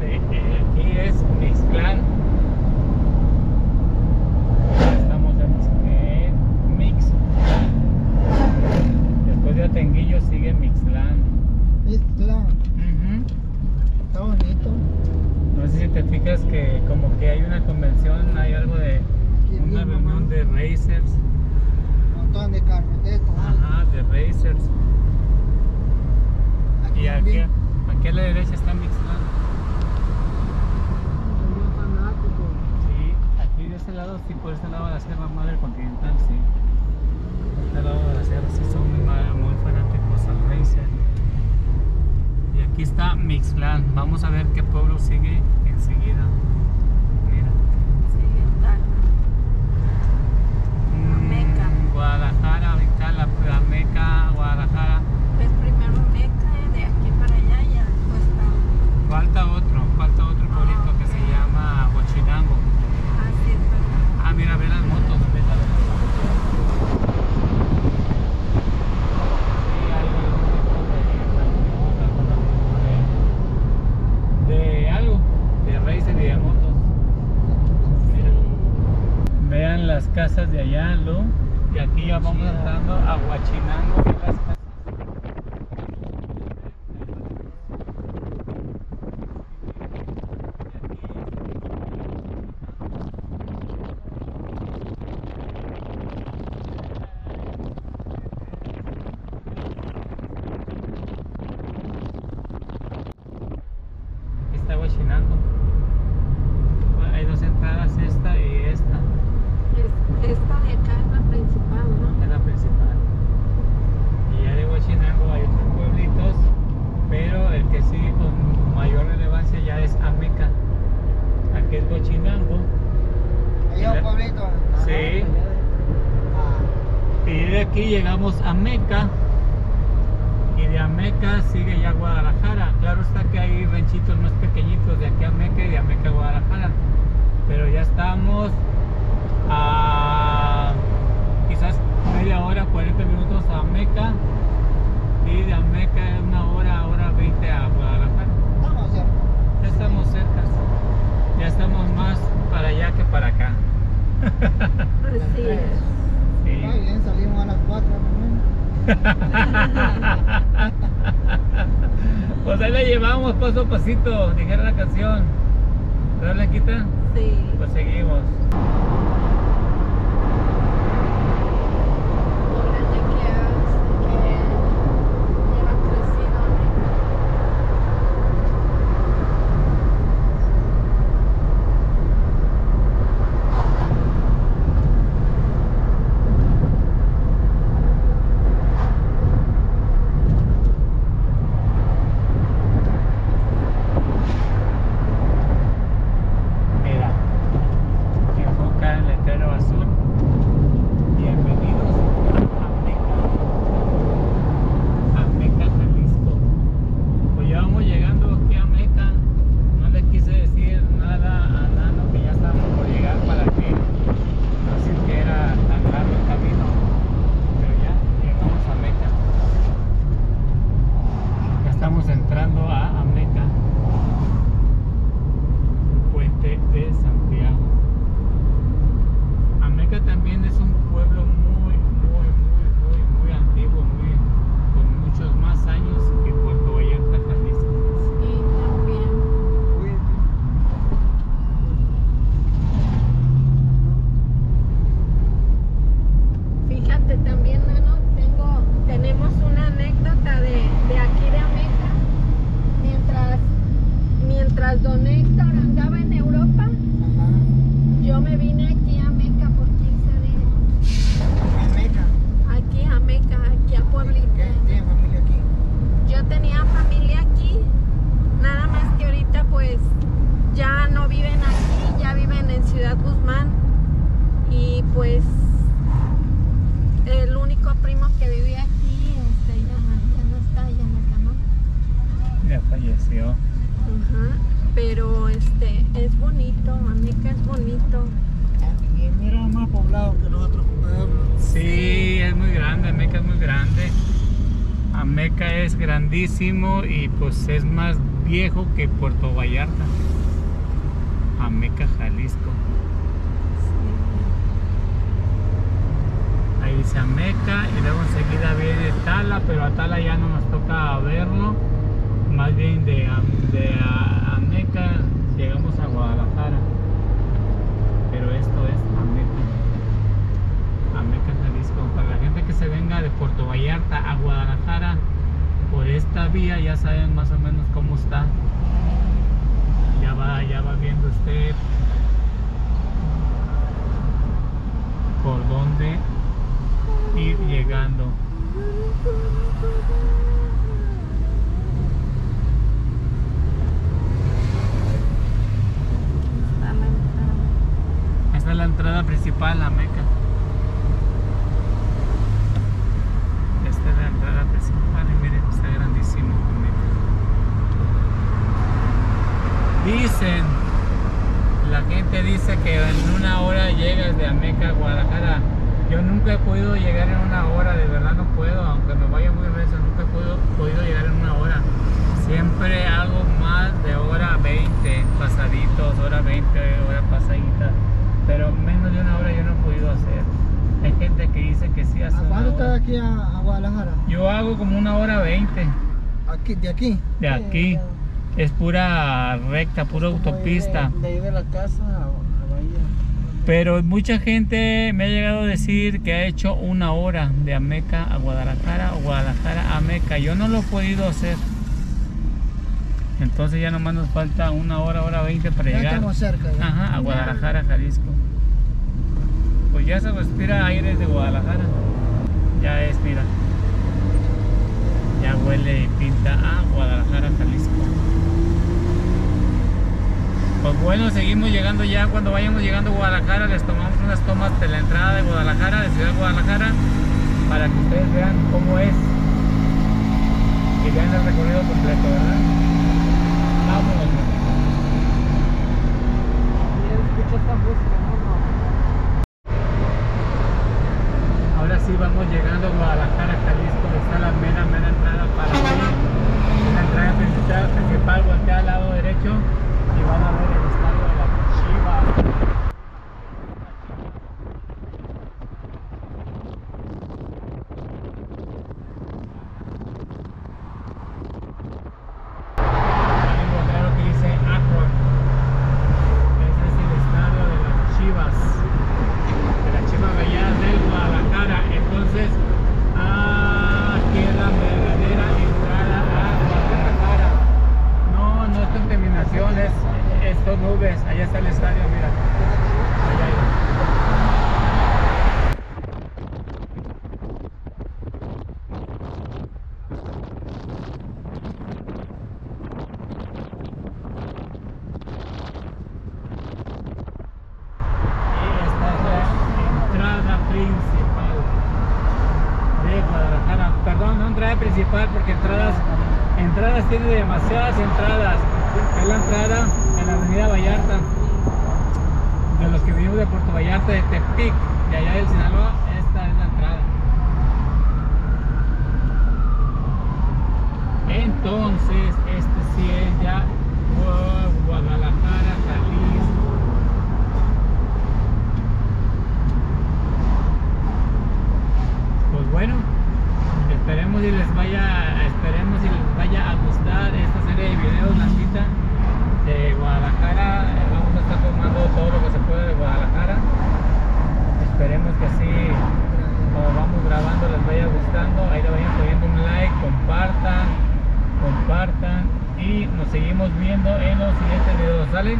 de eh, el IES Mixplan. Estamos en Mix. Después de Atenguillo sigue Mixlan. Mixlan. Está bonito. No sé si te fijas que como que hay una convención, hay algo de una reunión de racers. Un montón de carreteros. Ajá, de racers. Y aquí, aquí a la derecha está Mixlan. este lado sí, por este lado de la Sierra Madre Continental sí. Por este lado de la Sierra sí son muy, muy fanáticos al racing. Y aquí está Mixplan. Vamos a ver qué pueblo sigue enseguida. casas de allá, Lu. Y aquí ya vamos entrando a Huachinango las casas. Está Huachinango. Cochinango. Ahí un pueblito. Sí. Y de aquí llegamos a Meca. Y de Ameca sigue ya Guadalajara. Claro está que hay ranchitos más pequeñitos de aquí a Meca y de Ameca a Guadalajara. Pero ya estamos pues ahí la llevamos paso a pasito, dijera la canción. ¿Verdad, Blanquita? Sí. Pues seguimos. pero este, es bonito, Ameca es bonito. También era más poblado que los otros pueblos. Sí, es muy grande, Ameca es muy grande. Ameca es grandísimo y pues es más viejo que Puerto Vallarta. Ameca, Jalisco. Ahí dice Ameca y luego enseguida viene Tala, pero a Tala ya no nos toca verlo. Más bien de, de Ameca llegamos a Guadalajara. Pero esto es Ameca. Ameca, Jalisco. Para la gente que se venga de Puerto Vallarta a Guadalajara por esta vía ya saben más o menos cómo está. Ya va, ya va viendo usted por dónde ir llegando. Esta es la entrada principal a Meca. Esta es la entrada principal y miren, está grandísimo. Dicen, la gente dice que en una hora llegas de Ameca a Guadalajara. Yo nunca he podido llegar en una hora, de verdad no puedo, aunque me vaya muy recio, nunca he podido, podido llegar en una hora. Siempre hago más de hora 20, pasaditos, hora 20, hora pasadita. Pero menos de una hora yo no he podido hacer. Hay gente que dice que sí hace ¿A una cuánto está de hora. aquí a, a Guadalajara? Yo hago como una hora 20 Aquí, de aquí. de aquí. Es pura recta, pura autopista. De, ahí de la casa a, a Bahía. Pero mucha gente me ha llegado a decir que ha hecho una hora de Ameca a Guadalajara o Guadalajara a Ameca. Yo no lo he podido hacer. Entonces ya nomás nos falta una hora, hora 20 para Ya llegar. estamos cerca. ya. Ajá, a Guadalajara, Jalisco. Pues ya se respira aire de Guadalajara. Ya es, mira. Ya huele y pinta a Guadalajara, Jalisco. Pues bueno, seguimos llegando ya. Cuando vayamos llegando a Guadalajara, les tomamos unas tomas de la entrada de Guadalajara, de Ciudad de Guadalajara, para que ustedes vean cómo es. Y vean el recorrido completo, ¿verdad? Ahora sí vamos llegando a Guadalajara, Jalisco, donde está la mera, mera entrada para mí. La entrada principal, principal voltea al lado derecho y van a ver el estadio de la Chivas. Hay un letrero que dice Akron. Ese es el estadio de las Chivas de la Chivas Rayadas del Guadalajara. Entonces, aquí es la verdadera entrada a Guadalajara. No, no es contaminación, es, es son nubes. Allá está el estadio, mira. Allá hay. Y esta es la entrada principal de Guadalajara. Perdón, no entrada principal porque entradas, entradas tiene demasiadas entradas. Es la entrada en la avenida Vallarta. De los que venimos de Puerto Vallarta, de Tepic, de allá del Sinaloa, esta es la entrada. Entonces, este sí es ya Gua- Guadalajara, Jalisco. pues bueno esperemos y les vaya esperemos y les vaya a gustar esta serie de videos la cita de Guadalajara Eh, vamos a estar tomando todo lo que se puede de Guadalajara esperemos que así como vamos grabando les vaya gustando ahí le vayan poniendo un like compartan compartan y nos seguimos en los siguientes videos ¿sale?